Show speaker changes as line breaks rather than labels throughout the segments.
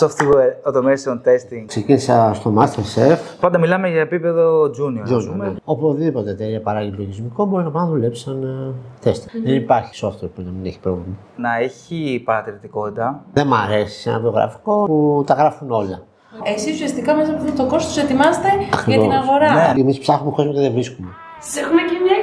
software automation testing.
Ξεκίνησα στο Masterchef.
Πάντα μιλάμε για επίπεδο junior. ας
Junior,
πούμε.
ναι. Οπουδήποτε εταιρεία παράγει λογισμικό μπορεί να πάει να δουλέψει σαν ε, τέστερ. Δεν υπάρχει software που να μην έχει πρόβλημα.
Να έχει παρατηρητικότητα.
Δεν μ' αρέσει ένα βιογραφικό που τα γράφουν όλα.
Εσείς ουσιαστικά μέσα από αυτό το course τους ετοιμάστε για την
Ακριβώς.
αγορά.
Ναι.
Εμείς ψάχνουμε κόσμο και δεν βρίσκουμε.
Σας έχουμε και μια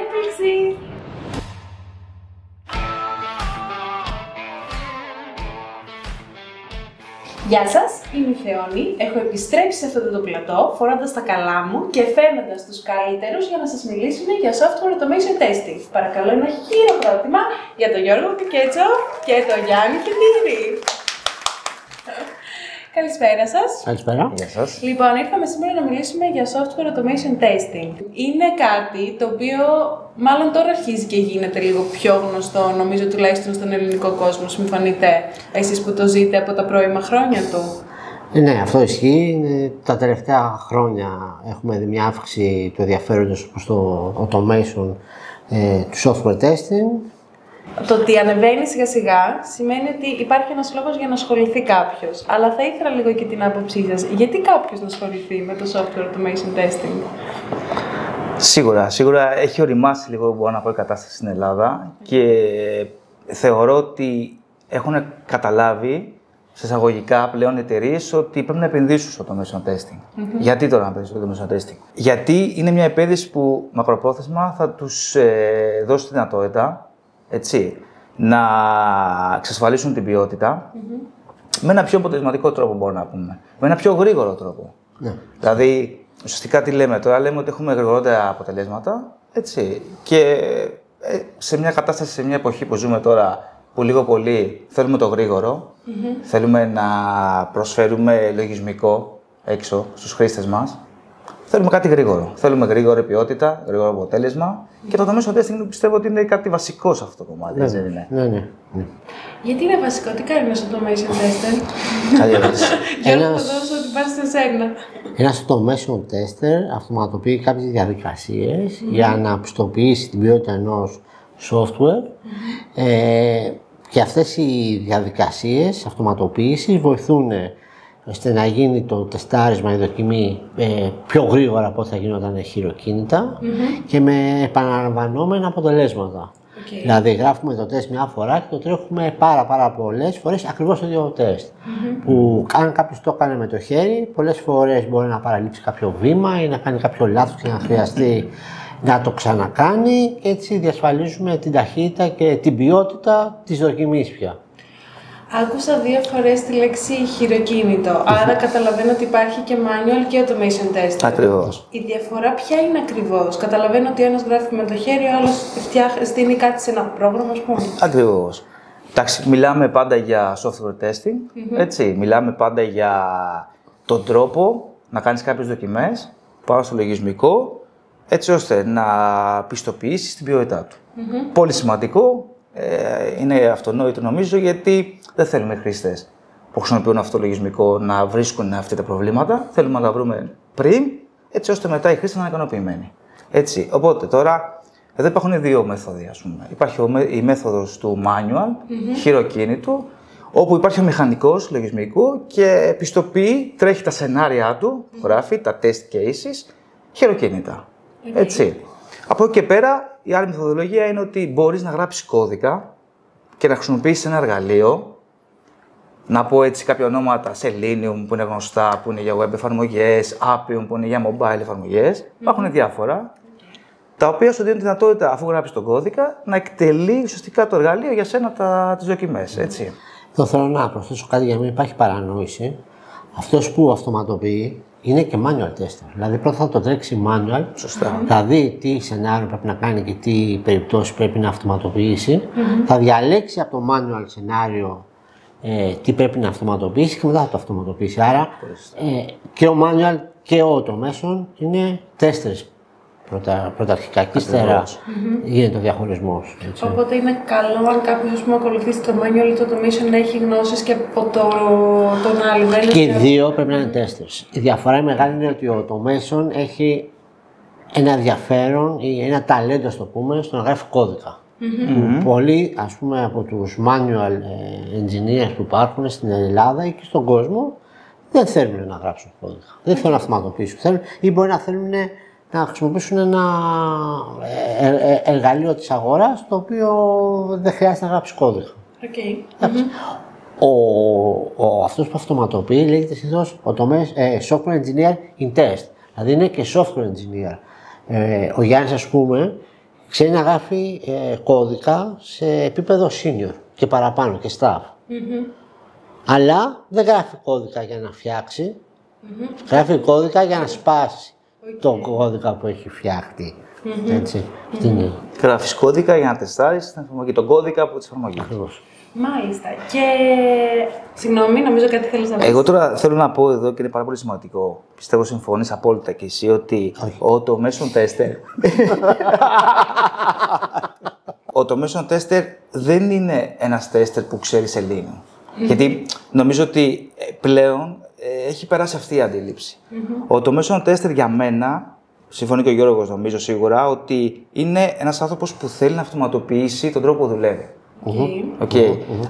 Γεια σας, είμαι η Θεόνη. Έχω επιστρέψει σε αυτό το πλατό φορώντας τα καλά μου και φέρνοντας τους καλύτερους για να σας μιλήσουν για software automation testing. Παρακαλώ ένα χειροκρότημα για τον Γιώργο Πικέτσο και τον Γιάννη Κεντήρη. Καλησπέρα σας.
Καλησπέρα.
Γεια σας.
Λοιπόν, ήρθαμε σήμερα να μιλήσουμε για software automation testing. Είναι κάτι το οποίο μάλλον τώρα αρχίζει και γίνεται λίγο πιο γνωστό, νομίζω τουλάχιστον στον ελληνικό κόσμο. Συμφωνείτε εσείς που το ζείτε από τα πρώιμα χρόνια του;
Ε, ναι, αυτό ισχύει. Είναι, τα τελευταία χρόνια έχουμε δει μια αύξηση του ενδιαφέροντος προς το automation ε, του software testing.
Το ότι ανεβαίνει σιγά σιγά σημαίνει ότι υπάρχει ένας λόγος για να ασχοληθεί κάποιος. Αλλά θα ήθελα λίγο και την άποψή σας. Γιατί κάποιος να ασχοληθεί με το software automation testing;
Σίγουρα, σίγουρα έχει οριμάσει λίγο, μπορώ να πω, η κατάσταση στην Ελλάδα και θεωρώ ότι έχουν καταλάβει σε εισαγωγικά πλέον εταιρείες ότι πρέπει να επενδύσουν στο automation testing. Γιατί τώρα να επενδύσουν στο automation testing, Γιατί είναι μια επένδυση που μακροπρόθεσμα θα τους ε, δώσει τη δυνατότητα έτσι, να εξασφαλίσουν την ποιότητα με ένα πιο αποτελεσματικό τρόπο, μπορούμε να πούμε. Με ένα πιο γρήγορο τρόπο.
Ναι.
Δηλαδή, ουσιαστικά τι λέμε τώρα, λέμε ότι έχουμε γρηγορότερα αποτελέσματα, έτσι. Και ε, σε μια κατάσταση, σε μια εποχή που ζούμε τώρα, που λίγο πολύ θέλουμε το γρήγορο, θέλουμε να προσφέρουμε λογισμικό έξω στους χρήστες μας, θέλουμε κάτι γρήγορο. Θέλουμε γρήγορη ποιότητα, γρήγορο αποτέλεσμα και το automation testing πιστεύω ότι είναι κάτι βασικό σε αυτό το κομμάτι, έτσι δεν είναι.
Ναι, ναι. ναι.
Γιατί είναι βασικό, τι κάνει ένας automation tester.
Καλή ερώτηση.
Γιώργο, θα
Ένας-
δώσω ότι πας σε σένα.
Ένας automation tester αυτοματοποιεί κάποιες διαδικασίες για να πιστοποιήσει την ποιότητα ενός software ε, και αυτές οι διαδικασίες αυτοματοποίησης βοηθούν ώστε να γίνει το τεστάρισμα, η δοκιμή ε, πιο γρήγορα από ό,τι θα γινόταν χειροκίνητα και με επαναλαμβανόμενα αποτελέσματα.
Οκ.
Δηλαδή γράφουμε το τεστ μια φορά και το τρέχουμε πάρα πάρα πολλές φορές ακριβώς το ίδιο τεστ. Που αν κάποιος το έκανε με το χέρι, πολλές φορές μπορεί να παραλείψει κάποιο βήμα ή να κάνει κάποιο λάθος και να χρειαστεί να το ξανακάνει και έτσι διασφαλίζουμε την ταχύτητα και την ποιότητα της δοκιμής πια.
Άκουσα δύο φορές τη λέξη χειροκίνητο, άρα καταλαβαίνω ότι υπάρχει και manual και automation test.
Ακριβώς.
Η διαφορά ποια είναι ακριβώς; Καταλαβαίνω ότι ο ένας γράφει με το χέρι, ο άλλος φτιάχ- στείνει κάτι σε ένα πρόγραμμα, ας πούμε.
Ακριβώς. Εντάξει, μιλάμε πάντα για software testing, έτσι. Μιλάμε πάντα για τον τρόπο να κάνεις κάποιες δοκιμές πάνω στο λογισμικό, έτσι ώστε να πιστοποιήσεις την ποιότητά του. Πολύ σημαντικό, ε, είναι αυτονόητο νομίζω, γιατί δεν θέλουμε οι χρήστες που χρησιμοποιούν αυτό το λογισμικό να βρίσκουν αυτά τα προβλήματα. Θέλουμε να τα βρούμε πριν, έτσι ώστε μετά οι χρήστες να είναι ικανοποιημένοι. Έτσι. Οπότε τώρα, εδώ υπάρχουν δύο μέθοδοι, ας πούμε. Υπάρχει ο με- η μέθοδος του manual, χειροκίνητου, όπου υπάρχει ο μηχανικός λογισμικού και πιστοποιεί, τρέχει τα σενάρια του, γράφει τα test cases, χειροκίνητα. Έτσι. Από εκεί και πέρα, η άλλη μεθοδολογία είναι ότι μπορείς να γράψεις κώδικα και να χρησιμοποιήσεις ένα εργαλείο να πω έτσι κάποια ονόματα Selenium που είναι γνωστά, που είναι για web εφαρμογές, Appium που είναι για mobile εφαρμογές. Υπάρχουν διάφορα, τα οποία σου δίνουν τη δυνατότητα, αφού γράψεις τον κώδικα, να εκτελεί ουσιαστικά το εργαλείο για σένα τα, τις δοκιμές, έτσι.
Εδώ θέλω να προσθέσω κάτι για να μην υπάρχει παρανόηση. Αυτός που αυτοματοποιεί είναι και manual tester. Δηλαδή πρώτα θα το τρέξει manual,
Σωστά.
θα δει τι σενάριο πρέπει να κάνει και τι περιπτώσεις πρέπει να αυτοματοποιήσει. Θα διαλέξει από το manual σενάριο ε, τι πρέπει να αυτοματοποιήσει και μετά θα το αυτοματοποιήσει. Άρα ε, και ο manual και ο automation είναι testers πρωτα, πρωταρχικά και ύστερα γίνεται ο διαχωρισμός. έτσι.
Οπότε είναι καλό αν κάποιος ας πούμε, ακολουθήσει το manual ή το automation να έχει γνώσεις και από το, τον άλλο. Δεν είναι
Και οι
πιο-
δύο πρέπει να είναι testers. Η διαφορά η μεγάλη είναι ότι ο automation έχει ένα ενδιαφέρον ή ένα ταλέντο, ας το πούμε, στο να γράφει κώδικα. Που πολλοί ας πούμε από τους manual ε, engineers που υπάρχουν στην Ελλάδα ή και στον κόσμο δεν θέλουν να γράψουν κώδικα. Δεν θέλουν να αυτοματοποιήσουν. Θέλουν, ή μπορεί να θέλουν να χρησιμοποιήσουν ένα ε, ε, ε, εργαλείο της αγοράς το οποίο δεν χρειάζεται να γράψεις κώδικα.
Okay.
Εντάξει. Ο, ο, αυτός που αυτοματοποιεί λέγεται συνήθως ο τομέας ε, software engineer in test. Δηλαδή είναι και software engineer. Ε, ο Γιάννης ας πούμε ξέρει να γράφει ε, κώδικα σε επίπεδο senior και παραπάνω και staff. Αλλά δεν γράφει κώδικα για να φτιάξει, γράφει κώδικα για να σπάσει τον κώδικα που έχει φτιαχτεί. Έτσι. αυτή είναι.
Γράφεις κώδικα για να τεστάρεις την εφαρμογή, τον κώδικα από της εφαρμογής.
Ακριβώς.
Μάλιστα. Και. Συγγνώμη, νομίζω κάτι θέλεις να πεις.
Εγώ τώρα θέλω να πω εδώ και είναι πάρα πολύ σημαντικό. Πιστεύω συμφωνείς απόλυτα και εσύ ότι ο automation tester. ο automation tester δεν είναι ένας tester που ξέρεις Ελλήνου. Γιατί νομίζω ότι ε, πλέον ε, έχει περάσει αυτή η αντίληψη. Ο automation tester για μένα, συμφωνεί και ο Γιώργος νομίζω σίγουρα, ότι είναι ένας άνθρωπος που θέλει να αυτοματοποιήσει τον τρόπο που δουλεύει.
Ok.
Ok.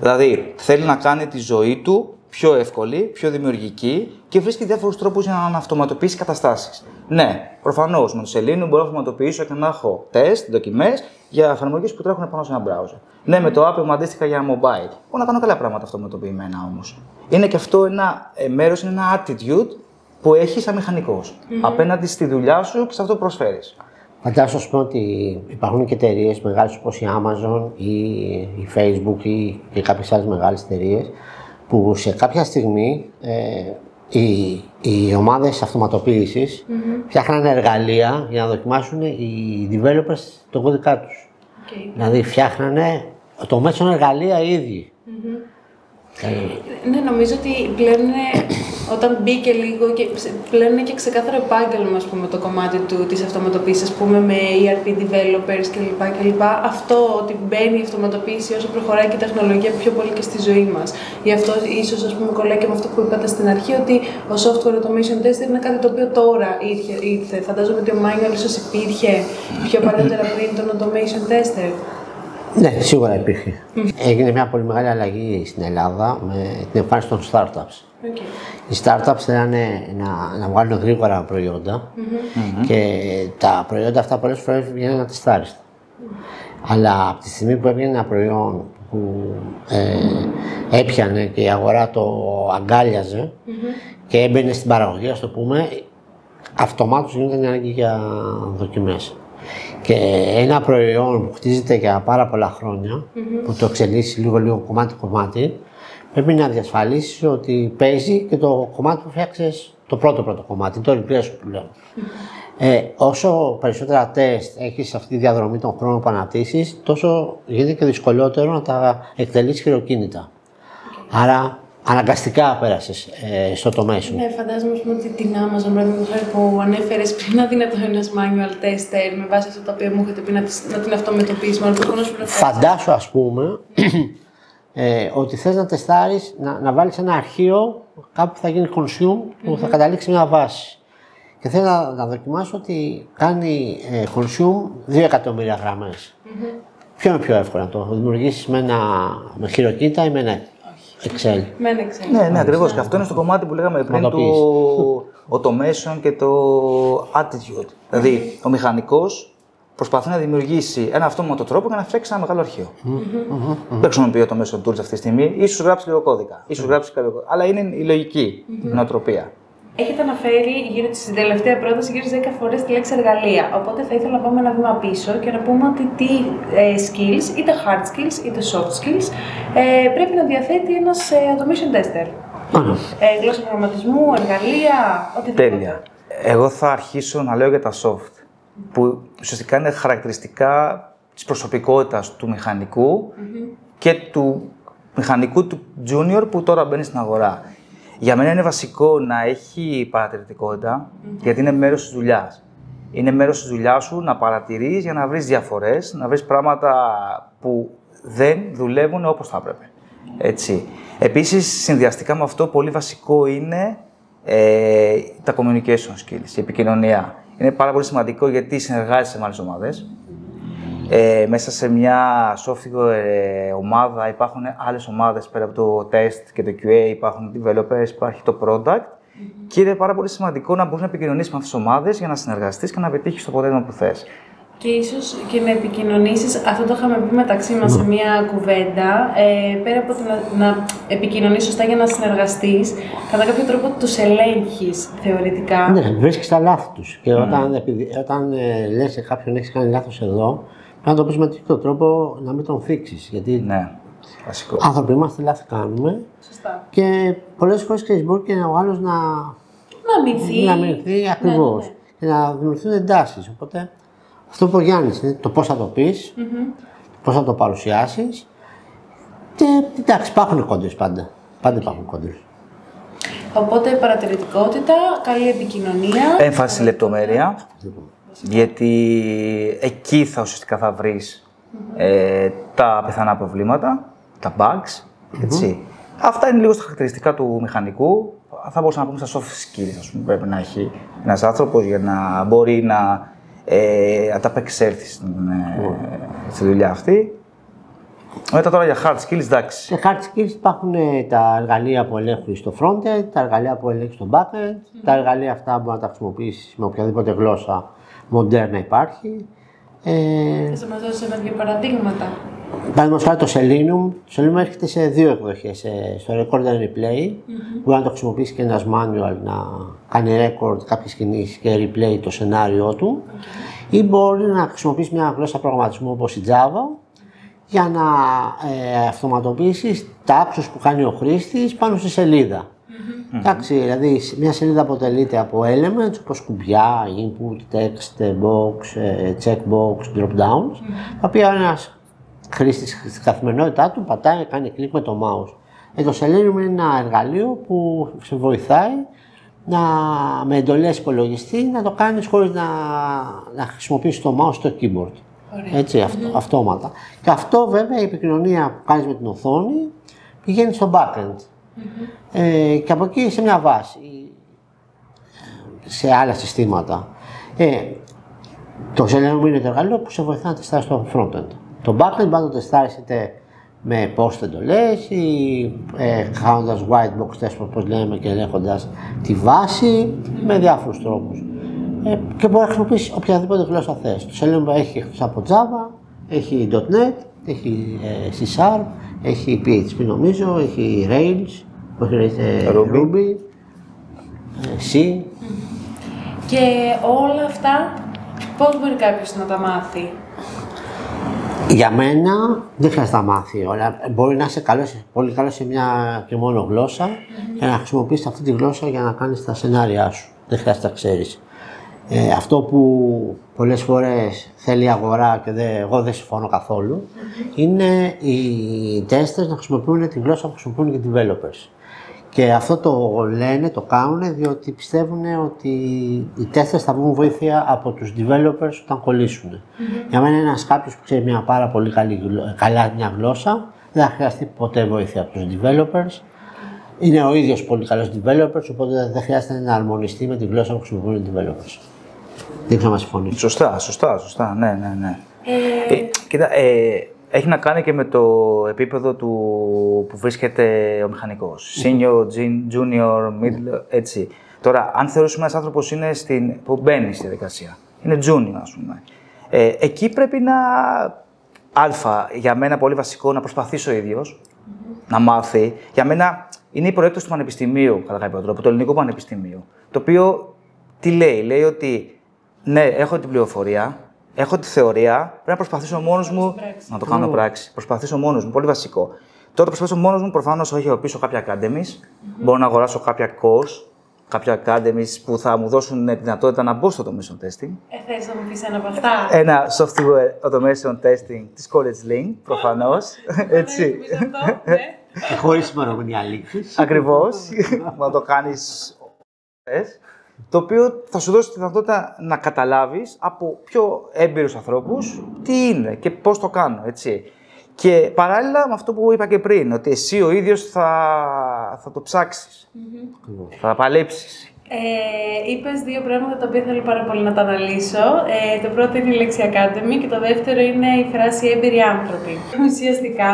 Δηλαδή, θέλει να κάνει τη ζωή του πιο εύκολη, πιο δημιουργική και βρίσκει διάφορους τρόπους για να αυτοματοποιήσει καταστάσεις. Ναι, προφανώς με το Selenium μπορώ να αυτοματοποιήσω και να έχω τεστ, δοκιμές για εφαρμογές που τρέχουν πάνω σε ένα browser. Ναι, με το app μου αντίστοιχα για mobile. Μπορώ να κάνω καλά πράγματα αυτοματοποιημένα όμως. Είναι και αυτό ένα ε, μέρος, είναι ένα attitude που έχεις σαν μηχανικο απέναντι στη δουλειά σου και σε αυτό που προσφέρεις.
Φαντάζομαι σου πω ότι υπάρχουν και εταιρείες μεγάλες όπως η Amazon ή η Facebook ή και κάποιες άλλες μεγάλες εταιρείες που σε κάποια στιγμή ε, οι, οι ομάδες αυτοματοποίησης φτιάχνανε εργαλεία για να δοκιμάσουν οι developers τον κώδικά τους.
Οκ.
Δηλαδή φτιάχνανε automation εργαλεία οι ίδιοι.
Ναι, νομίζω ότι πλέον είναι, όταν μπήκε λίγο και ψε- πλέον είναι και ξεκάθαρο επάγγελμα ας πούμε, το κομμάτι του, της αυτοματοποίησης, ας πούμε, με RPA developers κλπ. κλπ. Αυτό ότι μπαίνει η αυτοματοποίηση όσο προχωράει και η τεχνολογία πιο πολύ και στη ζωή μας. Γι' αυτό ίσως ας πούμε, κολλάει και με αυτό που είπατε στην αρχή, ότι ο software automation tester είναι κάτι το οποίο τώρα ήρθε. ήρθε. Φαντάζομαι ότι ο manual ίσως υπήρχε πιο παλιότερα πριν τον automation tester.
Ναι, σίγουρα υπήρχε. Έγινε μια πολύ μεγάλη αλλαγή στην Ελλάδα με την εμφάνιση των startups.
Okay.
Οι startups θέλανε να, να βγάλουν γρήγορα προϊόντα και τα προϊόντα αυτά πολλές φορές βγαίνουν ατεστάριστα. Αλλά από τη στιγμή που έβγαινε ένα προϊόν που ε, έπιανε και η αγορά το αγκάλιαζε και έμπαινε στην παραγωγή, ας το πούμε, αυτομάτως γινόταν η ανάγκη για δοκιμές. Και ένα προϊόν που χτίζεται για πάρα πολλά χρόνια, που το εξελίσσει λίγο-λίγο κομμάτι-κομμάτι, πρέπει να διασφαλίσεις ότι παίζει και το κομμάτι που φτιάξες το πρώτο πρώτο κομμάτι, το replay που λέμε. Ε, όσο περισσότερα τεστ έχεις σε αυτή τη διαδρομή των χρόνων που αναπτύσσεις, τόσο γίνεται και δυσκολότερο να τα εκτελείς χειροκίνητα. Άρα αναγκαστικά πέρασες ε, στο τομέα σου.
Ναι, φαντάζομαι ας πούμε, ότι την Amazon παραδείγματος χάρη που ανέφερες πριν αδύνατο ένας manual tester με βάση αυτό το οποίο μου είχατε πει να, τις- να την αυτομετωπίσεις. Μάλλον προφανώ
Φαντάσου, ας πούμε, ε, ότι θες να τεστάρεις, να, να βάλεις ένα αρχείο κάπου που θα γίνει consume, που θα καταλήξει μια βάση. Και θέλω να, να δοκιμάσω ότι κάνει ε, consume 2 εκατομμύρια γραμμές. Ποιο είναι πιο εύκολο να το δημιουργήσεις με, ένα, με χειροκίνητα ή με ένα Excel.
Με ένα Excel.
Ναι, ναι, ακριβώς. Και αυτό είναι στο κομμάτι που λέγαμε πριν το automation και το attitude. Δηλαδή, ο μηχανικός προσπαθεί να δημιουργήσει ένα αυτόματο τρόπο για να φτιάξει ένα μεγάλο αρχείο. Δεν χρησιμοποιεί automation tools αυτή τη στιγμή. Ίσως γράψει λίγο κώδικα. ίσως γράψει κάποιο κώδικα. Αλλά είναι η λογική νοοτροπία.
Έχετε αναφέρει γύρω στην τελευταία πρόταση γύρω στις 10 φορές τη λέξη εργαλεία. Οπότε θα ήθελα να πάμε ένα βήμα πίσω και να πούμε ότι τι ε, skills, είτε hard skills είτε soft skills, ε, πρέπει να διαθέτει ένας ε, automation tester. Ε, γλώσσα προγραμματισμού, εργαλεία, οτιδήποτε.
Τέλεια. Εγώ θα αρχίσω να λέω για τα soft, που ουσιαστικά είναι χαρακτηριστικά της προσωπικότητας του μηχανικου και του μηχανικού του junior που τώρα μπαίνει στην αγορά. Για μένα είναι βασικό να έχει παρατηρητικότητα, γιατί είναι μέρος της δουλειάς. Είναι μέρος της δουλειάς σου να παρατηρείς για να βρεις διαφορές, να βρεις πράγματα που δεν δουλεύουν όπως θα έπρεπε. Έτσι. Επίσης, συνδυαστικά με αυτό, πολύ βασικό είναι ε, τα communication skills, η επικοινωνία. Είναι πάρα πολύ σημαντικό γιατί συνεργάζεσαι με άλλες ομάδες Ε, μέσα σε μια software ε, ομάδα υπάρχουν άλλες ομάδες πέρα από το test και το QA, υπάρχουν developers, υπάρχει το product και είναι πάρα πολύ σημαντικό να μπορείς να επικοινωνήσεις με αυτές τις ομάδες για να συνεργαστείς και να πετύχεις το αποτέλεσμα που θες.
Και ίσως και να επικοινωνήσεις, αυτό το είχαμε πει μεταξύ μας σε μία κουβέντα, ε, πέρα από το να, να επικοινωνήσει σωστά για να συνεργαστείς, κατά κάποιο τρόπο τους ελέγχεις θεωρητικά.
Ναι, βρίσκεις τα λάθη τους. Και όταν, επειδή, όταν ε, λες σε κάποιον έχεις κάνει λάθος εδώ, πρέπει να το πεις με τέτοιο τρόπο να μην τον θίξει. Γιατί
Ναι, βασικό.
άνθρωποι είμαστε, λάθη κάνουμε.
Σωστά.
Και πολλές φορές και μπορεί και ο άλλος να,
Να μυθεί.
να μειωθεί ακριβώς.
ναι, ναι.
Και να δημιουργηθούν εντάσεις. Οπότε αυτό που είπε ο Γιάννης είναι το πώς θα το πεις, πώς θα το παρουσιάσεις. Και εντάξει, υπάρχουν κόντρες πάντα. Πάντα υπάρχουν κόντρες.
Οπότε παρατηρητικότητα, καλή επικοινωνία.
Έμφαση στη λεπτομέρεια, γιατί εκεί θα ουσιαστικά θα βρεις ε, τα πιθανά προβλήματα, τα bugs, ετσι Αυτά είναι λίγο στα χαρακτηριστικά του μηχανικού. Θα μπορούσαμε να πούμε στα soft skills, ας πούμε, πρέπει να έχει ένας άνθρωπος για να μπορεί να ε, ανταπεξέλθει στην, ε, στη δουλειά αυτή. Μετά τώρα για hard skills, εντάξει.
Σε hard skills υπάρχουν ε, τα εργαλεία που ελέγχουν στο frontend, τα εργαλεία που ελέγχουν στο backend. Τα εργαλεία αυτά μπορείς να τα χρησιμοποιήσεις με οποιαδήποτε γλώσσα μοντέρνα υπάρχει. Ε,
Θα μας δώσεις ένα-δύο παραδείγματα.
Παραδείγματος χάρη το Selenium. Το Selenium έρχεται σε δύο εκδοχές. Στο Record and Replay. Μπορεί να το χρησιμοποιήσει και ένας manual να κάνει record κάποιες κινήσεις και replay το σενάριό του. Ή μπορεί να χρησιμοποιήσει μια γλώσσα προγραμματισμού όπως η Java για να ε, αυτοματοποιήσεις τα άξους που κάνει ο χρήστης πάνω στη σελίδα. Εντάξει, δηλαδή μια σελίδα αποτελείται από elements όπως κουμπιά, input, text, box, ε, checkbox, drop downs, τα οποία ένας χρήστης στην καθημερινότητά του πατάει, κάνει κλικ με το mouse. Ε, το Selenium είναι ένα εργαλείο που σε βοηθάει να, με εντολές υπολογιστή να το κάνεις χωρίς να, να χρησιμοποιήσεις το mouse στο keyboard. Έτσι, αυτο- αυτόματα. Και αυτό βέβαια η επικοινωνία που κάνεις με την οθόνη πηγαίνει στο backend. Ε, και από εκεί σε μια βάση, σε άλλα συστήματα. Ε, το Selenium είναι το εργαλείο που σε βοηθά να τεστάρεις το frontend. Το backend μπορεί να το τεστάρεις είτε με post εντολές ή ε, κάνοντας white box test όπως λέμε και ελέγχοντας τη βάση με διάφορους τρόπους. Ε, και μπορείς να χρησιμοποιήσεις οποιαδήποτε γλώσσα θες. Το Selenium έχει εκτός από Java, έχει .NET, έχει ε, C Sharp, έχει PHP νομίζω, έχει Rails, έχει ε,
Ruby.
Ruby, ε, C.
Και όλα αυτά, πώς μπορεί κάποιος να τα μάθει;
Για μένα δεν χρειάζεται να μάθει όλα. Μπορεί να είσαι καλός, πολύ καλός σε μια και μόνο γλώσσα και να χρησιμοποιήσει αυτή τη γλώσσα για να κάνεις τα σενάρια σου. Δεν χρειάζεται να ξέρεις. Ε, αυτό που πολλές φορές θέλει η αγορά και δεν, εγώ δεν συμφωνώ καθόλου είναι οι testers να χρησιμοποιούν τη γλώσσα που χρησιμοποιούν και οι developers. Και αυτό το λένε, το κάνουν, διότι πιστεύουν ότι οι testers θα βρουν βοήθεια από τους developers όταν κολλήσουν. Για μένα ένας κάποιος που ξέρει μια πάρα πολύ καλή, γλω- καλά μια γλώσσα, δεν θα χρειαστεί ποτέ βοήθεια από τους developers. Είναι ο ίδιος πολύ καλός developers, οπότε δεν χρειάζεται να αρμονιστεί με τη γλώσσα που χρησιμοποιούν οι developers. Δεν ξέρω αν συμφωνείς.
Σωστά, σωστά, σωστά. Ναι, ναι, ναι. Ε, κοίτα, ε, έχει να κάνει και με το επίπεδο του που βρίσκεται ο μηχανικός. Senior, gin- junior, middle, έτσι. Τώρα, αν θεωρήσουμε ένας άνθρωπος είναι στην, που μπαίνει στη διαδικασία, είναι junior, ας πούμε. Ε, εκεί πρέπει να, αλφα, για μένα πολύ βασικό, να προσπαθήσει ο ίδιος, να μάθει. Για μένα είναι η προέκταση του Πανεπιστημίου, κατά κάποιο τρόπο, του Ελληνικού Πανεπιστημίου. Το οποίο τι λέει, λέει ότι ναι, έχω την πληροφορία, έχω τη θεωρία, πρέπει να προσπαθήσω μόνος μου να το κάνω πράξη. Προσπαθήσω μόνος μου, πολύ βασικό. Τώρα προσπαθήσω μόνος μου, προφανώς όχι από πίσω κάποια academies. Μπορώ να αγοράσω κάποια course, κάποια academies που θα μου δώσουν τη δυνατότητα να μπω στο automation testing.
Ε, θες να μου πεις ένα από αυτά;
Ένα software automation testing της College Link, προφανώς. Έτσι.
Ναι, πεις αυτό, ναι.
Χωρίς ημερομηνία λήξης.
Ακριβώς. να το κάνεις θες. Το οποίο θα σου δώσει τη δυνατότητα να καταλάβεις από πιο έμπειρους ανθρώπους τι είναι και πώς το κάνω, έτσι. Και παράλληλα με αυτό που είπα και πριν, ότι εσύ ο ίδιος θα, θα το ψαξεις Θα παλέψεις.
Ε, Είπες δύο πράγματα τα οποία θέλω πάρα πολύ να τα αναλύσω. Ε, το πρώτο είναι η λέξη Academy και το δεύτερο είναι η φράση έμπειροι άνθρωποι. Ουσιαστικά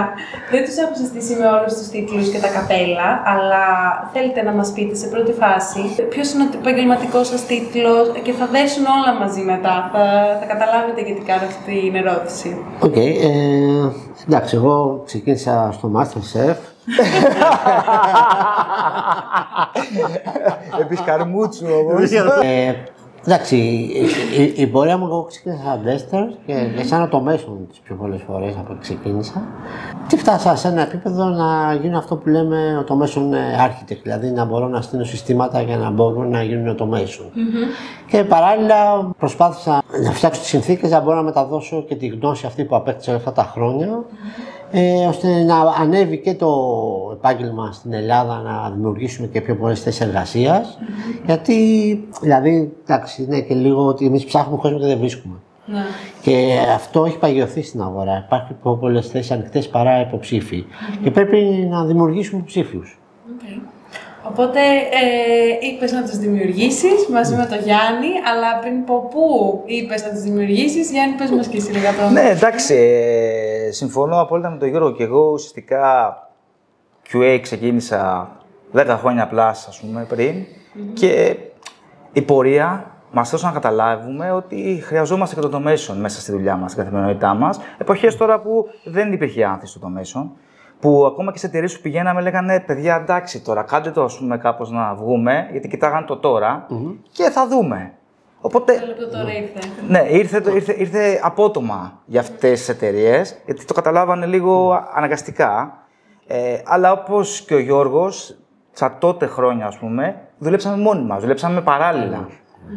δεν τους έχω συστήσει με όλους τους τίτλους και τα καπέλα, αλλά θέλετε να μας πείτε σε πρώτη φάση ποιος είναι ο επαγγελματικός σας τίτλος και θα δέσουν όλα μαζί μετά. Θα, θα καταλάβετε γιατί κάνω αυτή την ερώτηση.
Οκ. ε, εντάξει, εγώ ξεκίνησα στο Masterchef
Επί καρμούτσου όμως.
Ε, εντάξει, η, η, η πορεία μου εγώ ξεκίνησα σαν τέστερ και αισθάνω το μέσο τις πιο πολλές φορές από ότι ξεκίνησα. Και φτάσα σε ένα επίπεδο να γίνω αυτό που λέμε το μέσον architect, δηλαδή να μπορώ να στείλω συστήματα για να μπορούν να γίνουν το μέσον. Και παράλληλα προσπάθησα να φτιάξω τις συνθήκες για να μπορώ να μεταδώσω και τη γνώση αυτή που απέκτησα όλα αυτά τα χρόνια ε, ώστε να ανέβει και το επάγγελμα στην Ελλάδα να δημιουργήσουμε και πιο πολλές θέσεις εργασίας. Γιατί, δηλαδή, εντάξει, είναι και λίγο ότι εμείς ψάχνουμε κόσμο και δεν βρίσκουμε.
Ναι.
Και αυτό έχει παγιωθεί στην αγορά. Υπάρχουν πιο πολλές θέσεις ανοιχτές παρά υποψήφοι. Και πρέπει να δημιουργήσουμε υποψήφιους.
Okay. Οπότε ε, είπες να τους δημιουργήσεις μαζί με τον Γιάννη, αλλά πριν πω πού είπες να τους δημιουργήσεις, Γιάννη πες μας και εσύ λίγα πράγματα.
Ναι, εντάξει, ε, συμφωνώ απόλυτα με τον Γιώργο και εγώ ουσιαστικά QA ξεκίνησα 10 χρόνια απλά, ας πούμε, πριν και η πορεία μας έδωσε να καταλάβουμε ότι χρειαζόμαστε και το τομέσιο μέσα στη δουλειά μας, στην καθημερινότητά μας. Εποχές τώρα που δεν υπήρχε άνθηση στο τομέσιο, που ακόμα και σε εταιρείες που πηγαίναμε λέγανε παιδιά εντάξει τώρα κάντε το ας πούμε κάπως να βγούμε γιατί κοιτάγανε το τωρα και θα δούμε. Οπότε,
Το λεπτό τώρα ήρθε.
ναι, ήρθε, το- ήρθε, ήρθε απότομα για αυτές τις εταιρείες, γιατί το καταλάβανε λίγο αναγκαστικά. Ε, αλλά όπως και ο Γιώργος, στα τότε χρόνια ας πούμε, δουλέψαμε μόνοι μας, δουλέψαμε παράλληλα.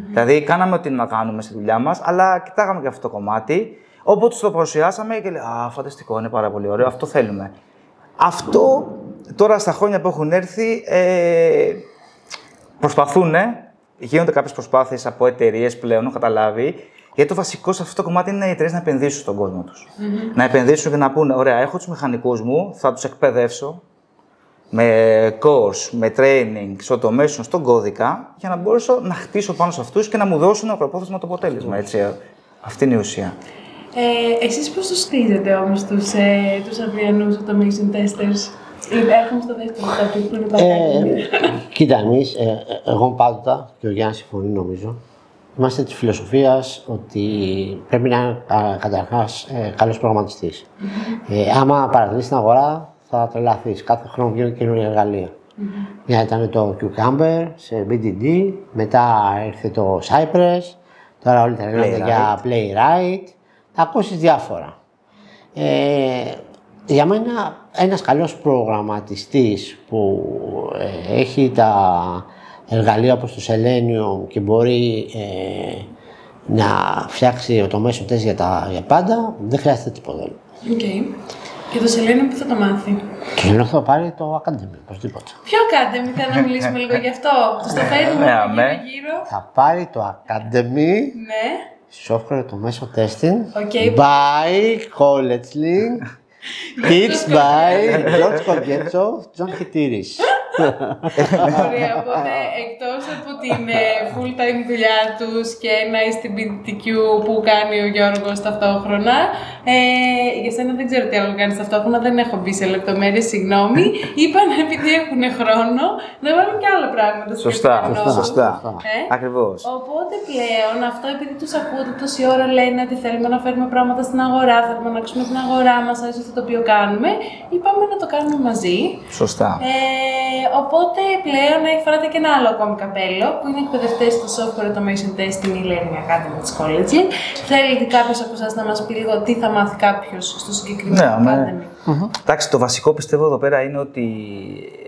Δηλαδή, κάναμε ό,τι να κάνουμε στη δουλειά μας, αλλά κοιτάγαμε και αυτό το κομμάτι. Όποτε το παρουσιάσαμε και λέει Α, φανταστικό, είναι πάρα πολύ ωραίο, αυτό θέλουμε. Αυτό τώρα στα χρόνια που έχουν έρθει ε, προσπαθούν, γίνονται κάποιες προσπάθειες από εταιρείες πλέον, έχω καταλάβει. Γιατί το βασικό σε αυτό το κομμάτι είναι οι εταιρείες να επενδύσουν στον κόσμο τους. Να επενδύσουν και να πούνε: Ωραία, έχω τους μηχανικούς μου, θα τους εκπαιδεύσω με course, με training, στο automation, στον κώδικα, για να μπορέσω να χτίσω πάνω σε αυτούς και να μου δώσουν απροπόθεσμα το αποτέλεσμα. Έτσι. Αυτή είναι η ουσία.
Ε, εσείς πώς τους στείλετε όμως τους, ε, τους αυριανούς automation testers; Ε, Έρχομαι στο δεύτερο topic που είναι το academy.
Ε, κοίτα, εμείς, εγώ πάντοτε και ο Γιάννης συμφωνεί νομίζω, είμαστε της φιλοσοφίας ότι πρέπει να είναι καταρχάς ε, καλός προγραμματιστής. Ε, άμα παρατηρήσει την αγορά, θα τρελαθείς. Κάθε χρόνο βγαίνουν καινούργια εργαλεία. Μια ήταν το Cucumber σε BDD, μετά ήρθε το Cypress, τώρα όλοι τα λένε για Playwright. Θα ακούσεις διάφορα. Ε, για μένα ένας καλός προγραμματιστής που ε, έχει τα εργαλεία όπως το Selenium και μπορεί ε, να φτιάξει automation test για, τα, για πάντα, δεν χρειάζεται τίποτα άλλο.
Οκ. Και το Selenium που θα το μάθει.
Και ενώ θα πάρει το Academy, οπωσδήποτε.
Ποιο Academy, θέλω να μιλήσουμε λίγο γι' αυτό. Του το φέρνουμε
Ναι,
από
αμέ.
γύρω-γύρω.
Θα πάρει το Academy
Ναι.
software automation testing
OK.
by College Link Tips by, don't forget, John Kitirish.
Ωραία, οπότε εκτός από την ε, full time δουλειά τους και ένα στην BTQ που κάνει ο Γιώργος ταυτόχρονα. Ε, για σένα δεν ξέρω τι άλλο κάνεις ταυτόχρονα, δεν έχω μπει σε λεπτομέρειες, συγγνώμη. Είπαν επειδή έχουν χρόνο να βάλουν και άλλα πράγματα στο
Σωστά,
κείμενό
σωστά.
τους.
σωστά.
Ε;
Ακριβώς.
Οπότε πλέον αυτό επειδή τους ακούτε τόση ώρα λένε ότι θέλουμε να φέρουμε πράγματα στην αγορά, θέλουμε να αλλάξουμε την αγορά μας, αρέσει αυτό το οποίο κάνουμε, είπαμε να το κάνουμε μαζί.
Σωστά.
Ε, οπότε πλέον φοράτε και ένα άλλο ακόμη καπέλο που είναι εκπαιδευτές στο Software Automation Testing ή Learning Academy της College. Θέλει κάποιος από εσάς να μας πει λίγο τι θα μάθει κάποιος στο συγκεκριμένο
Ναι, αμέ.
Academy.
Εντάξει, το βασικό πιστεύω εδώ πέρα είναι ότι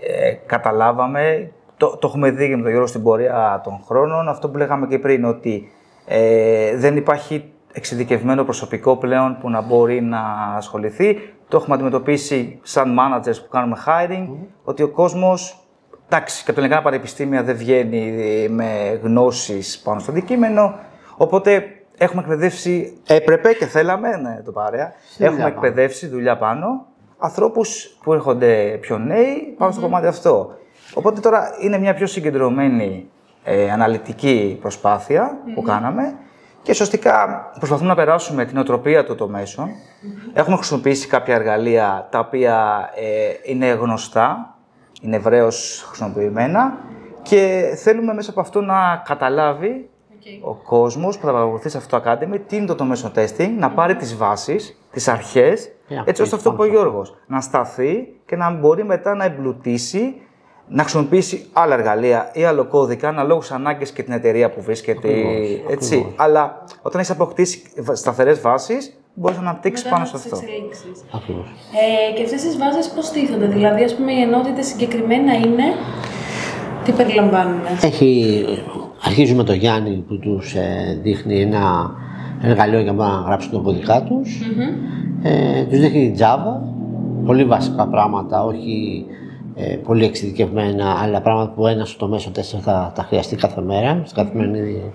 ε, καταλάβαμε, το, το έχουμε δει και με τον Γιώργο στην πορεία των χρόνων, αυτό που λέγαμε και πριν, ότι ε, δεν υπάρχει εξειδικευμένο προσωπικό πλέον που να μπορεί να ασχοληθεί. Το έχουμε αντιμετωπίσει σαν managers που κάνουμε hiring, ότι ο κόσμος, εντάξει, και από τα ελληνικά πανεπιστήμια δεν βγαίνει με γνώσεις πάνω στο αντικείμενο, οπότε έχουμε εκπαιδεύσει, έπρεπε και θέλαμε, ναι, το παρέα, έχουμε
πάνω.
εκπαιδεύσει δουλειά πάνω, ανθρώπους που έρχονται πιο νέοι πάνω στο κομμάτι αυτό. Οπότε τώρα είναι μια πιο συγκεντρωμένη ε, αναλυτική προσπάθεια που κάναμε και σωστικά προσπαθούμε να περάσουμε την οτροπία του των μέσων. Έχουμε χρησιμοποιήσει κάποια εργαλεία τα οποία ε, είναι γνωστά, είναι ευρέως χρησιμοποιημένα και θέλουμε μέσα από αυτό να καταλάβει ο κόσμος που θα παρακολουθήσει αυτό το Academy τι είναι το, το μέσο testing, να πάρει τις βάσεις, τις αρχές,
Yeah,
έτσι ώστε αυτό που είπε ο Γιώργος, να σταθεί και να μπορεί μετά να εμπλουτίσει να χρησιμοποιήσει άλλα εργαλεία ή άλλο κώδικα αναλόγως ανάγκες και την εταιρεία που βρίσκεται. έτσι. Αλλά όταν έχει αποκτήσει σταθερές βάσεις, μπορείς να αναπτύξεις πάνω σε αυτό.
Ακριβώς.
Ε, και αυτές τις βάσεις πώς στήθονται, δηλαδή, ας πούμε, οι ενότητες συγκεκριμένα είναι. Τι περιλαμβάνουν.
Έχει, αρχίζουμε με τον Γιάννη που τους ε, δείχνει ένα εργαλείο για να γράψουν τα κωδικά τους. Ε, τους δείχνει Java, πολύ βασικά πράγματα, όχι ε, πολύ εξειδικευμένα, αλλά πράγματα που ένα στο μέσο τέσσερα θα τα χρειαστεί κάθε μέρα, στην καθημερινή δουλειά.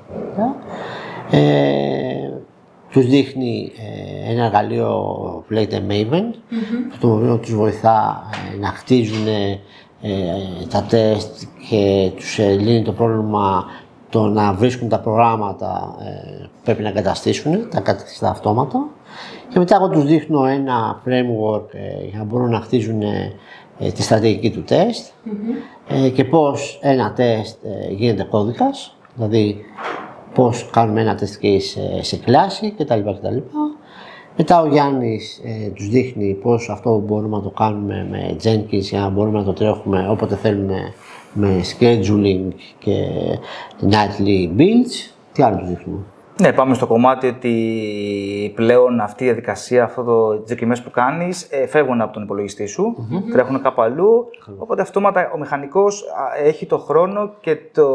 Ε, τους δείχνει ε, ένα εργαλείο που λέγεται Maven, το οποίο τους βοηθά ε, να χτίζουν ε, τα τεστ και τους ε, λύνει το πρόβλημα το να βρίσκουν τα προγράμματα ε, που πρέπει να εγκαταστήσουν, τα καταστήματα αυτόματα. Και μετά εγώ τους δείχνω ένα framework ε, για να μπορούν να χτίζουν ε, ε, τη στρατηγική του τεστ ε, και πώς ένα τεστ ε, γίνεται κώδικας, δηλαδή πώς κάνουμε ένα test case σε, σε κλάση κτλ. κτλ. Μετά ο Γιάννης ε, τους δείχνει πώς αυτό μπορούμε να το κάνουμε με Jenkins για να μπορούμε να το τρέχουμε όποτε θέλουμε με scheduling και nightly builds. Τι άλλο τους δείχνουμε;
Ναι, πάμε στο κομμάτι ότι πλέον αυτή η διαδικασία, αυτό το δοκιμέ που κάνεις, φεύγουν από τον υπολογιστή σου, τρέχουν κάπου αλλού. Οπότε αυτόματα ο μηχανικός έχει το χρόνο και το,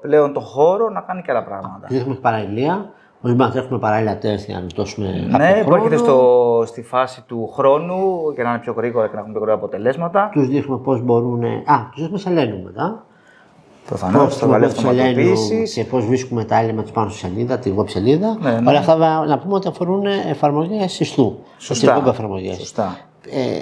πλέον το χώρο να κάνει και άλλα πράγματα.
Τους δείχνουμε παραλληλία. Όχι να τρέχουμε παράλληλα τεστ για να δώσουμε κάποιο
Ναι, που
χρόνο.
έρχεται στο, στη φάση του χρόνου για να είναι πιο γρήγορα και να έχουμε πιο γρήγορα αποτελέσματα.
Τους δείχνουμε πώς μπορούν... Α, τους δείχνουμε σε Selenium μετά.
Προφανώς
Πώς
θα βάλει
χρησιμοποιούμε το Selenium
αυτοματοποιήσει.
και πώς βρίσκουμε τα elements πάνω στη σελίδα, τη web σελίδα.
Ναι, ναι.
Όλα αυτά βα- να πούμε ότι αφορούν εφαρμογές ιστού.
Σωστά.
όχι web εφαρμογές.
Σωστά.
Ε,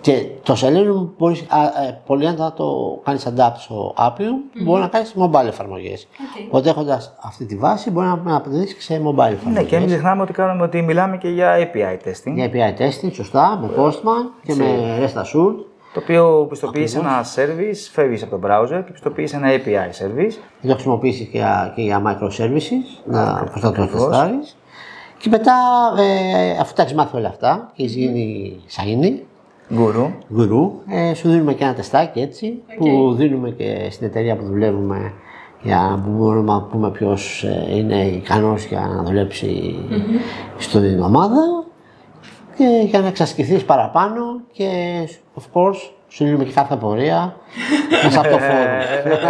και το Selenium μπορείς α, ε, πολύ αν θα το κάνεις adapt στο Appium, μπορεί να κάνεις mobile εφαρμογές. Οπότε έχοντας αυτή τη βάση μπορεί να, να απαντήσεις και σε mobile εφαρμογές.
Ναι, και μην ξεχνάμε ότι, κάνουμε, ότι μιλάμε και για API testing.
Για API testing, σωστά, με Postman και με REST Assured.
Το οποίο πιστοποιείς ένα service, φεύγεις από τον browser και πιστοποιείς ένα API service.
Το χρησιμοποιήσεις και για, και για microservices, να πώς θα το τεστάρεις. Και μετά, ε, αφού τα έχεις μάθει όλα αυτά και έχεις γίνει shiny,
Guru.
γκουρού, ε, σου δίνουμε και ένα τεστάκι έτσι, που δίνουμε και στην εταιρεία που δουλεύουμε για να μπορούμε να πούμε ποιος είναι ικανός για να δουλέψει στην ομάδα και για να εξασκηθείς παραπάνω και of course σου δίνουμε και κάθε απορία μέσα από το φόρουμ.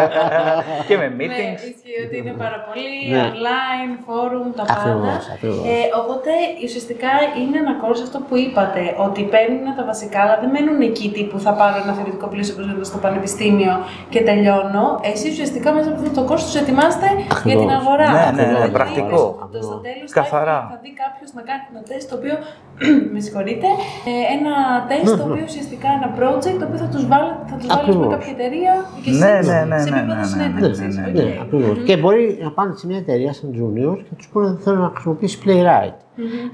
και με
Ναι,
meetings.
ισχύει ότι είναι πάρα πολύ
Ναι.
online, forum, τα
Ακριβώς,
πάντα.
ακριβώς.
Ε, οπότε ουσιαστικά είναι ένα course αυτό που είπατε, ότι παίρνουν τα βασικά, αλλά δεν μένουν εκεί τύπου θα πάρω ένα θεωρητικό πλαίσιο όπως γίνεται στο πανεπιστήμιο και τελειώνω. Εσείς ουσιαστικά μέσα από αυτό το course τους ετοιμάστε για την
Ακριβώς.
αγορά.
Ναι, ναι, ναι,
Δηλαδή,
πρακτικό.
στο- Στο τέλος
Καθαρά.
θα, θα δει κάποιος να κάνει ένα τεστ το οποίο, με συγχωρείτε, ε, ένα τεστ το οποίο ουσιαστικά ένα project το οποίο θα τους βάλει, θα τους βάλεις με
Ακριβώς.
κάποια εταιρεία και
Ναι,
εσείς
ναι, ναι,
σε
ναι,
επίπεδο
ναι, ναι,
συνέντευξης.
ναι, ναι,
Οκ.
Ναι, ακριβώς. Και μπορεί να πάνε σε μια εταιρεία σαν juniors και τους πούνε ότι θέλω να χρησιμοποιήσεις Playwright.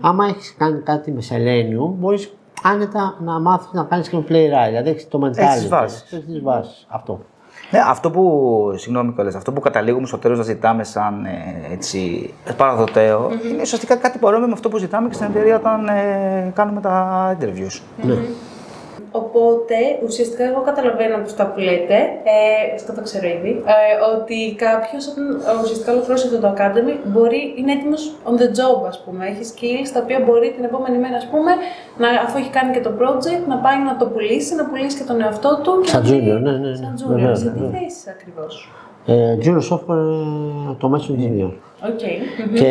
Άμα έχεις κάνει κάτι με Selenium, μπορείς άνετα να μάθεις να κάνεις και με Playwright. Δηλαδή έχεις το mentality.
τις βάσεις.
Έχεις τις βάσεις. Αυτό.
Ναι, αυτό που, συγγνώμη κιόλας, αυτό που καταλήγουμε στο τέλος να ζητάμε σαν ε, έτσι, παραδοτέο, είναι ουσιαστικά κάτι παρόμοιο με αυτό που ζητάμε και στην εταιρεία όταν ε, κάνουμε τα interviews.
Οπότε, ουσιαστικά, εγώ καταλαβαίνω από αυτά που λέτε, ε, αυτό το ξέρω ήδη, ε, ότι κάποιος όταν ε, ουσιαστικά ολοκληρώσει αυτό το Academy μπορεί, είναι έτοιμος on the job, ας πούμε. Έχει skills τα οποία μπορεί την επόμενη μέρα, ας πούμε, να, αφού έχει κάνει και το project, να πάει να το πουλήσει, να πουλήσει και τον εαυτό του. και
Σαν
να δει-
junior, ναι, ναι, ναι.
Σαν junior.
Βεβαίως,
Σε τι
βεβαίως.
θέση ακριβώς.
Ε, junior software ε, automation engineer.
OK.
Και,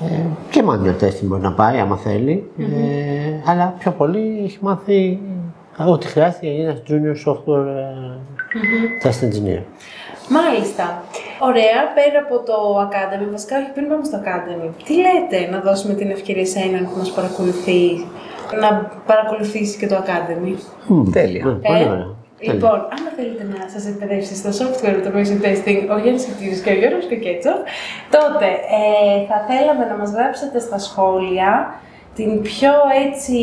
ε, και manual testing μπορεί να πάει άμα θέλει. Ε, αλλά πιο πολύ έχει μάθει ό,τι χρειάζεται για να γίνει ένας junior software ε, test engineer.
Μάλιστα. Ωραία, πέρα από το Academy, βασικά όχι πριν πάμε στο Academy. Τι λέτε να δώσουμε την ευκαιρία σε έναν που μας παρακολουθεί να παρακολουθήσει και το Academy;
Τέλεια.
Ναι, πολύ
Ε.
ωραία.
Λοιπόν, άμα θέλετε να σας εκπαιδεύσει στο software automation testing ο Γιάννης Σωτήρης και ο Γιώργος Κεκέτσοφ, τότε ε, θα θέλαμε να μας γράψετε στα σχόλια την πιο έτσι,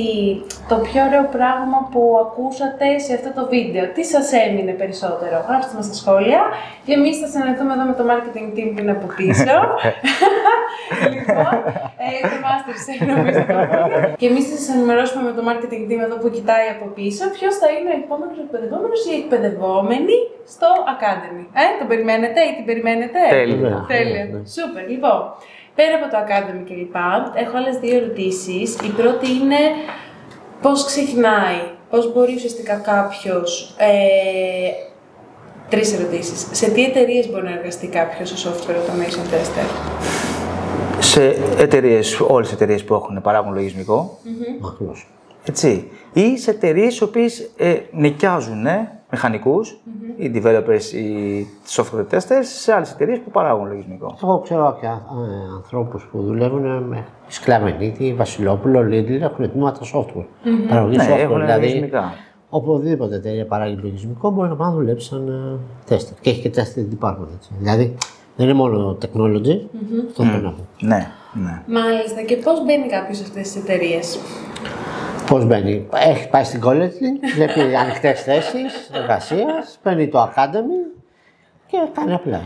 το πιο ωραίο πράγμα που ακούσατε σε αυτό το βίντεο. Τι σας έμεινε περισσότερο; Γράψτε μας στα σχόλια και εμείς θα συναντηθούμε εδώ με το marketing team που είναι από πίσω. λοιπόν, ε, το master chef νομίζω το πούμε. Και εμείς θα σας ενημερώσουμε με το marketing team εδώ που κοιτάει από πίσω ποιος θα είναι ο επόμενος εκπαιδευόμενος ή εκπαιδευόμενη στο Academy. Ε, τον περιμένετε ή την περιμένετε;
Τέλεια.
Τέλεια. Σούπερ. Λοιπόν, πέρα από το Academy κλπ. Έχω άλλες δύο ερωτήσεις. Η πρώτη είναι πώς ξεκινάει, πώς μπορεί ουσιαστικά κάποιος. Ε, Τρεις ερωτήσεις. Σε τι εταιρείες μπορεί να εργαστεί κάποιος ω software automation tester,
Σε εταιρείες, όλες τις εταιρείες που έχουν παράγουν λογισμικό,
Ακριβώς.
έτσι. Ή σε εταιρείες οι οποίες ε, νοικιάζουν ε, μηχανικους οι developers, οι software testers, σε άλλες εταιρείες που παράγουν λογισμικό.
Εγώ ξέρω και ε, ανθρώπους που δουλεύουν με Σκλαβενίτη, Βασιλόπουλο, Lidl, έχουν τμήματα software. Παραγωγή
Ναι,
software.
έχουν
δηλαδή,
λογισμικά.
οπουδήποτε εταιρεία παράγει λογισμικό μπορεί να πάνε να δουλέψει σαν ε, tester. Και έχει και testing department. Έτσι. Δηλαδή δεν είναι μόνο technology, αυτό θέλω να πω.
Ναι, ναι.
Μάλιστα. Και πώς μπαίνει κάποιος σε αυτές τις εταιρείες,
Πώς μπαίνει, έχει πάει στην college, βλέπει ανοιχτές θέσεις εργασίας, παίρνει το academy και κάνει apply.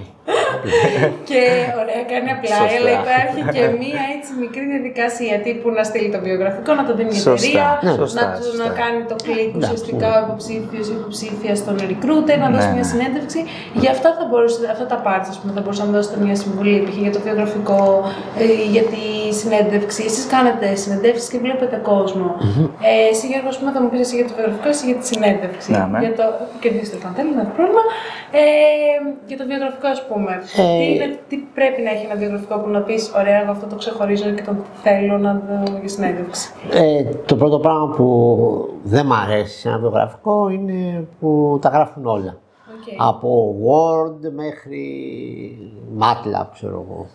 Και ωραία, κάνει απλά,
Σωστά.
αλλά υπάρχει και μία έτσι μικρή διαδικασία τύπου να στείλει το βιογραφικό, να το δίνει η
Σωστά,
εταιρεία,
ναι.
να,
Σωστά,
του-
σωστά.
να κάνει το κλικ ουσιαστικά ο υποψήφιος ή υποψήφια στον recruiter, να δώσει
Ναι,
μια
ναι.
συνέντευξη. Γι' αυτά θα μπορούσε, αυτά τα parts, ας πούμε, θα μπορούσατε να δώσετε μια συμβουλή, π.χ. για το βιογραφικό, ε, για τη συνέντευξη. Εσείς κάνετε συνεντεύξεις και βλέπετε κόσμο. Ε, εσύ Γιώργο, ας πούμε, θα μου πεις εσύ για το βιογραφικό, εσύ για τη συνέντευξη.
Ναι, ναι.
Για το... Κερδίστε το αν θέλει, δεν έχει πρόβλημα. Ε, για το βιογραφικό, ας πούμε.
Ε,
τι, είναι, τι πρέπει να έχει ένα βιογραφικό που να πεις: Ωραία, εγώ αυτό το ξεχωρίζω και το θέλω να δω για συνέντευξη.
Ε, το πρώτο πράγμα που δεν μ' αρέσει σε ένα βιογραφικό είναι που τα γράφουν όλα.
Okay.
Από Word μέχρι MATLAB, ξέρω εγώ.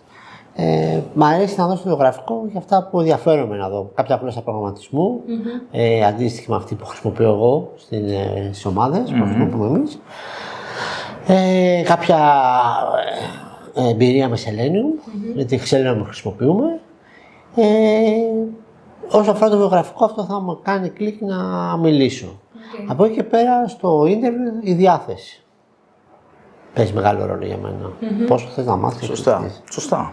Ε, μ' αρέσει να δώσω το βιογραφικό για αυτά που ενδιαφέρομαι να δω. Κάποια γλώσσα προγραμματισμού, ε, αντίστοιχη με αυτή που χρησιμοποιώ εγώ στην, ε, στις ομάδες που χρησιμοποιούμε εμείς. Ε, κάποια ε, εμπειρία με Selenium, γιατί Selenium χρησιμοποιούμε. Ε, όσο αφορά το βιογραφικό, αυτό θα μου κάνει κλικ να μιλήσω. Από εκεί και πέρα στο ίντερνετ η διάθεση. Παίζει μεγάλο ρόλο για μένα. Πόσο θες να μάθεις.
Σωστά. Σωστά.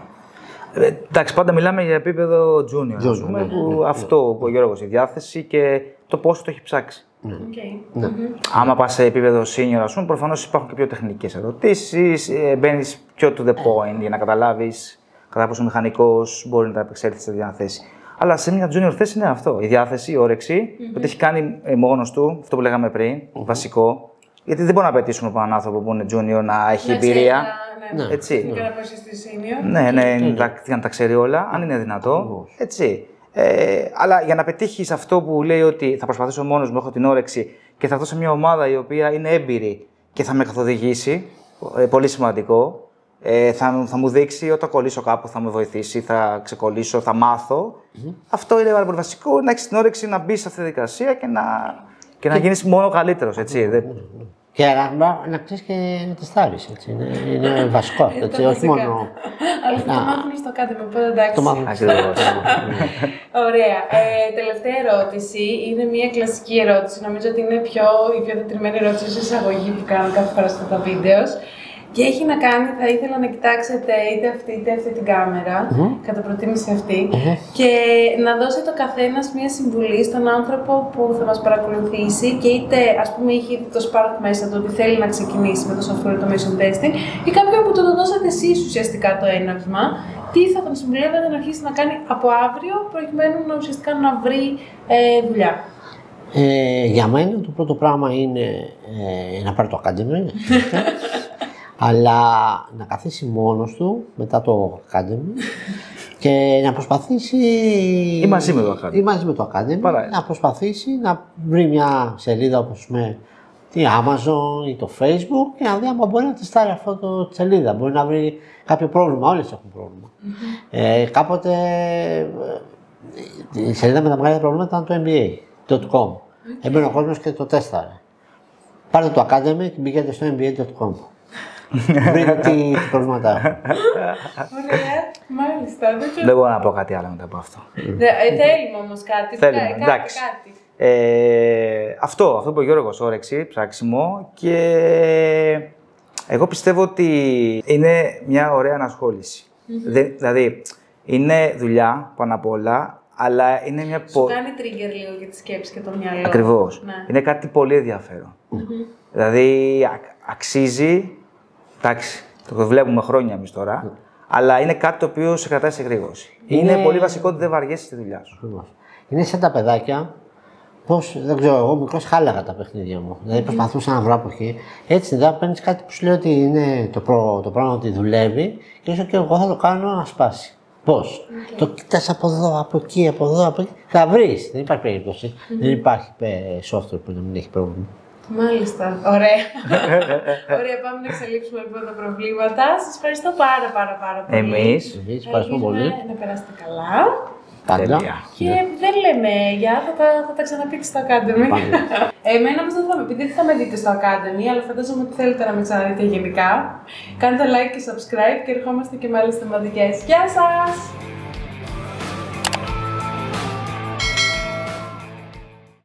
Ε, εντάξει, πάντα μιλάμε για επίπεδο junior, ας
Junior,
πούμε,
ναι,
που αυτό που ο Γιώργος, η διάθεση και το πόσο το έχει ψάξει.
Okay.
Ναι.
Άμα πας σε επίπεδο senior, ας πούμε, προφανώς υπάρχουν και πιο τεχνικές ερωτήσεις. Μπαίνεις πιο to the point για να καταλάβεις κατά πόσο ο μηχανικός μπορεί να τα επεξέλθει σε μια θέση. Αλλά σε μια junior θέση είναι αυτό. Η διάθεση, η όρεξη, ότι έχει κάνει μόνος του, αυτό που λέγαμε πριν, βασικό. Γιατί δεν μπορούμε να απαιτήσουμε από έναν άνθρωπο που είναι junior να έχει εμπειρία.
Ναι, ναι.
Έτσι.
Και να πάει στη senior.
Ναι, ναι, να τα, να τα ξέρει όλα, αν είναι δυνατό. Έτσι. Ε, αλλά για να πετύχεις αυτό που λέει ότι θα προσπαθήσω μόνος μου, έχω την όρεξη και θα δώσω μια ομάδα η οποία είναι έμπειρη και θα με καθοδηγήσει, ε, πολύ σημαντικό. Ε, θα, θα μου δείξει όταν κολλήσω κάπου, θα με βοηθήσει, θα ξεκολλήσω, θα μαθω Αυτό είναι πάρα πολύ βασικό, να έχεις την όρεξη να μπεις σε αυτή τη δικασία και να, και να γίνεις μόνο καλύτερος. Έτσι. Δεν-
Και να, να ξέρεις και να τεστάρεις, έτσι. Είναι, είναι βασικό αυτό, έτσι.
τα
Όχι
βασικά.
μόνο.
Αλλά αυτό το μάθουμε στο κάτι με οπότε εντάξει.
Το μάθουμε.
Ακριβώς.
Ωραία. Ε, τελευταία ερώτηση. Είναι μια κλασική ερώτηση. Νομίζω ότι είναι πιο, η πιο τετριμένη ερώτηση στην εισαγωγή που κάνω κάθε φορά στα τα βίντεος. Και έχει να κάνει, θα ήθελα να κοιτάξετε είτε αυτή είτε αυτή την καμερα κατά προτίμηση αυτή, και να δώσετε ο καθένας μία συμβουλή στον άνθρωπο που θα μας παρακολουθήσει και είτε ας πούμε είχε το spark μέσα του ότι θέλει να ξεκινήσει με το software automation testing ή κάποιον που το, το δώσατε εσείς ουσιαστικά το έναυσμα, τι θα τον συμβουλεύετε να αρχίσει να κάνει από αύριο προκειμένου να ουσιαστικά να βρει ε, δουλειά.
Ε, για μένα το πρώτο πράγμα είναι ε, να πάρει το academy, αλλά να καθίσει μόνος του μετά το academy και να προσπαθήσει...
Ή μαζί με το Academy.
Ή μαζί με το academy,
Παράλληλα.
να προσπαθήσει να βρει μια σελίδα όπως με τη Amazon ή το Facebook και να δει αν μπορεί να τεστάρει αυτό το τη σελίδα. Μπορεί να βρει κάποιο πρόβλημα, όλες έχουν πρόβλημα. Ε, κάποτε ε, η σελίδα με τα μεγάλα προβλήματα ήταν το MBA.com. Έμπαινε ο κόσμος και το τέσταρε. Πάρτε το Academy και μπήκατε στο mba.com. Βρείτε τι, τι προβλήματα έχουν.
Ωραία, μάλιστα. Δεν ξέρω.
Δεν μπορώ να πω κάτι άλλο μετά από αυτό.
Δε- ε, Θέλουμε όμως κάτι.
Θέλουμε,
κάτι,
εντάξει.
κάτι.
Ε, αυτό, αυτό που είπε ο Γιώργος, όρεξη, ψάξιμο και εγώ πιστεύω ότι είναι μια ωραία ανασχόληση. Δεν- δηλαδή, είναι δουλειά πάνω απ' όλα, αλλά είναι μια
Σου
πο...
κάνει trigger λίγο για τη σκέψη και το μυαλό.
Ακριβώς.
Ναι.
Είναι κάτι πολύ ενδιαφέρον. Δηλαδή, α- αξίζει, εντάξει, το βλέπουμε χρόνια εμείς τώρα, αλλά είναι κάτι το οποίο σε κρατάει σε γρήγορση. Είναι,
Είναι-
πολύ βασικό ότι δεν βαριέσαι στη δουλειά σου.
Ακριβώς. Είναι σαν τα παιδάκια. Πώς, δεν ξέρω, εγώ μικρός χάλαγα τα παιχνίδια μου. Δηλαδή προσπαθούσα να βρω από εκεί. Έτσι δεν παίρνεις κάτι που σου λέει ότι είναι το, προ, το πράγμα ότι δουλεύει και ίσω και εγώ θα το κάνω να σπάσει. Πώς; Το κοιτάς από εδώ, από εκεί, από εδώ, από εκεί. Θα βρεις. Δεν υπάρχει περίπτωση. Δεν υπάρχει ε, software που να μην έχει πρόβλημα.
Μάλιστα. Ωραία. Ωραία, πάμε να εξελίξουμε λοιπόν τα προβλήματα. Σας ευχαριστώ πάρα πάρα πάρα πολύ.
Εμείς,
Εμείς ευχαριστούμε πολύ.
Ελπίζουμε Να περάσετε καλά.
Πάντα.
Τέλεια.
Και δεν λέμε για, θα τα, θα τα ξαναπείτε στο Academy.
Πάντα.
Εμένα όμως δεν θα με πείτε, δεν θα με δείτε στο Academy, αλλά φαντάζομαι ότι θέλετε να με ξαναδείτε γενικά. Κάντε like και subscribe και ερχόμαστε και με άλλες θεματικές. Γεια σας!